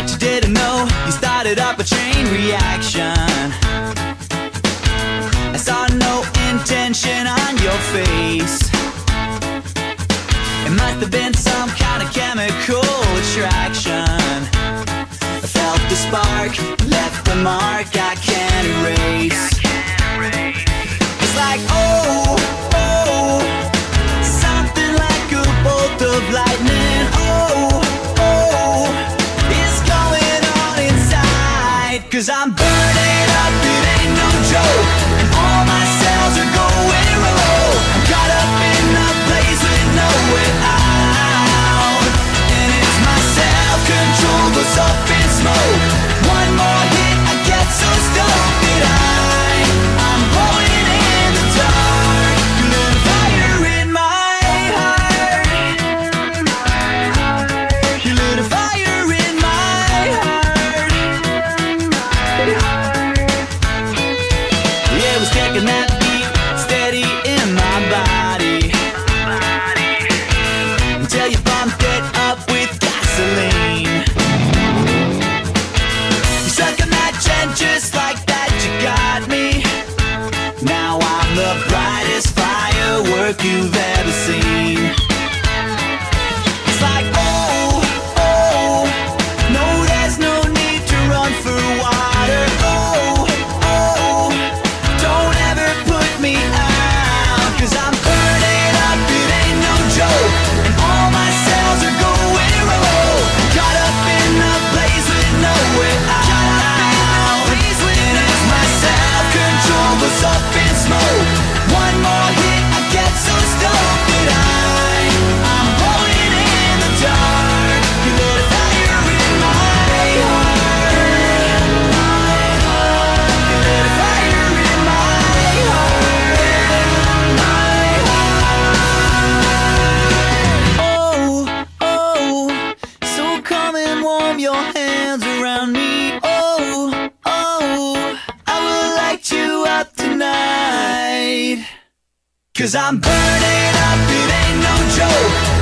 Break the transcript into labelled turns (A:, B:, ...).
A: bet you didn't know. You started up a chain reaction. I saw no intention on your face. It must have been some kind of chemical attraction. I felt the spark, left the mark I can't erase. It's like, oh, oh Something like a bolt of lightning. Cause I'm burning. work you've Cause I'm burning up, it ain't no joke.